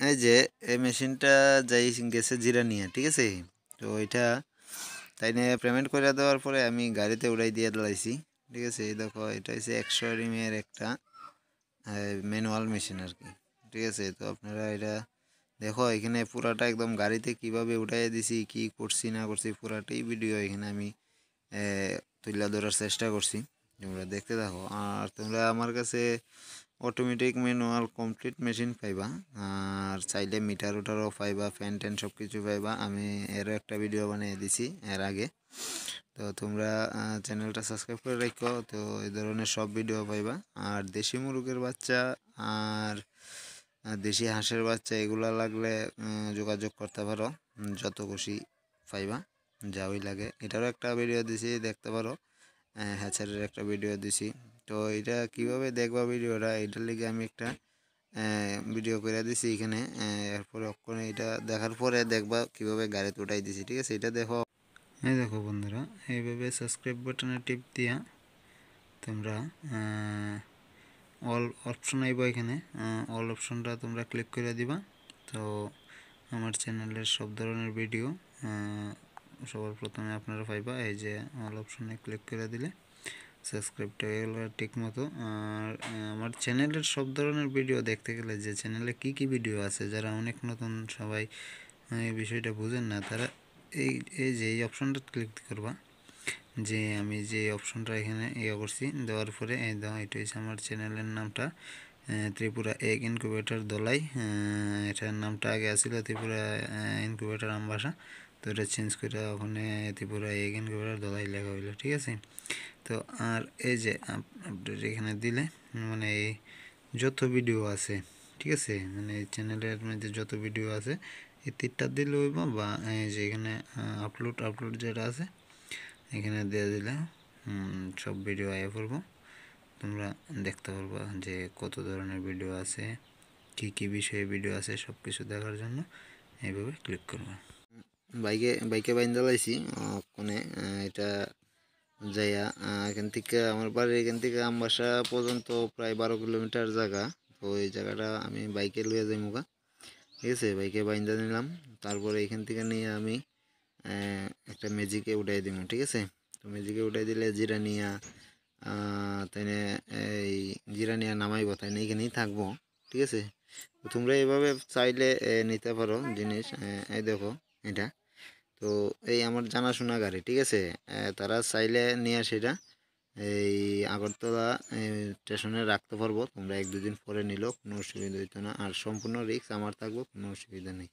এই যে, এই মেশিনটা যাই গেছে জিরা নিয়ে, ঠিক আছে? তো এটা তাই নিয়ে পেমেন্ট করে দেওয়ার পরে আমি গাড়িতে উড়াই দিয়ে দাঁড়াইছি, ঠিক আছে? এই দেখো, এটা হচ্ছে একশো এর একটা ম্যানুয়াল মেশিন আর কি, ঠিক আছে? তো আপনারা এটা দেখো, এখানে পুরাটা একদম গাড়িতে কীভাবে উঠাই দিছি, কি করছি, না করছি, পুরাটাই ভিডিও এখানে আমি তুলে ধরার চেষ্টা করছি। তোমরা দেখতে থাকো। আর তোমরা আমার কাছে অটোমেটিক ম্যানুয়াল কমপ্লিট মেশিন পাইবা, আর চাইলে মিটার উটারও পাইবা ফ্যান ট্যান সব কিছু পাইবা। আমি এরও একটা ভিডিও বানিয়ে দিছি এর আগে। তো তোমরা চ্যানেলটা সাবস্ক্রাইব করে রাখো তো এই ধরনের সব ভিডিও পাইবা। আর দেশি মুরগের বাচ্চা আর দেশি হাঁসের বাচ্চা, এগুলো লাগলে যোগাযোগ করতে পারো। যত খুশি পাইবা, যাওই লাগে। এটারও একটা ভিডিও দিছি, দেখতে পারো। হ্যাচারের একটা ভিডিও দিছি। তো এটা কীভাবে দেখবা ভিডিওটা? এটার লিগে আমি একটা ভিডিও করে দিছি এখানে। এরপরে অক্ষণে এটা দেখার পরে দেখবা কীভাবে গাড়িতে উঠাই দিছি, ঠিক আছে? এটা দেখো। হ্যাঁ দেখো বন্ধুরা, এইভাবে সাবস্ক্রাইব বাটনে টিপ দিয়া তোমরা অল অপশন আইব এখানে। অল অপশনটা তোমরা ক্লিক করে দিবা। তো আমার চ্যানেলের সব ধরনের ভিডিও সবার প্রথমে আপনারা পাইবা, এই যে অল অপশনে ক্লিক করে দিলে। সাবস্ক্রাইবটা গেল ঠিক মতো আর আমার চ্যানেলের সব ধরনের ভিডিও দেখতে গেলে যে চ্যানেলে কি কি ভিডিও আছে, যারা অনেক নতুন সবাই এই বিষয়টা বুঝেন না, তারা এই এই যে, এই অপশনটা ক্লিক করবা। যে, আমি যে অপশনটা এখানে ইয়ে করছি, দেওয়ার পরে, এই দাও এটা হচ্ছে আমার চ্যানেলের নামটা। Tripura egg incubator Dolai. এটার নামটা আগে আসছিল ত্রিপুরা ইনকিউবেটার আমবাসা তো এটা চেঞ্জ করে ওখানে ত্রিপুরা এগ ইনকিউবেটার দলাই লেখা হইল, ঠিক আছে? তো আর এই যে আপডেট এখানে দিলে মানে এই যত ভিডিও আছে, ঠিক আছে? মানে চ্যানেলের মধ্যে যত ভিডিও আছে, এই তিনটা দিলে হইব বা এই যে এখানে আপলোড আপলোড যেটা আছে, এখানে দিয়ে দিলে সব ভিডিও আয়া পড়ব। তোমরা দেখতে পারবা যে কত ধরনের ভিডিও আছে, কি কি বিষয়ে ভিডিও আছে সব কিছু দেখার জন্য এইভাবে ক্লিক করবা। বাইকে বাইকে বাইন্দা লাইছি কোনে এটা যাইয়া এখান থেকে আমার বাড়ির এখান থেকে আমবাসা পর্যন্ত প্রায় বারো কিলোমিটার জায়গা। তো এই জায়গাটা আমি বাইকে লুয়ে যাই মুখা ঠিক আছে, বাইকে বাইন্দা নিলাম। তারপরে এখান থেকে নিয়ে আমি একটা ম্যাজিকে উঠাই দিব ঠিক আছে? তো ম্যাজিকে উঠাই দিলে জিরা নিয়া তাই জিরা নিয়ে নামাইব, তাই এইখানেই থাকব, ঠিক আছে? তোমরা এইভাবে চাইলে নিতে পারো জিনিস এই দেখো এটা। তো এই আমার জানাশোনা গাড়ি, ঠিক আছে? তারা চাইলে নিয়ে সেটা এই আগরতলা স্টেশনে রাখতে পারব, তোমরা এক দুদিন পরে নিলেও কোনো অসুবিধা হইতো না। আর সম্পূর্ণ রিক্স আমার থাকব, কোনো অসুবিধা নেই।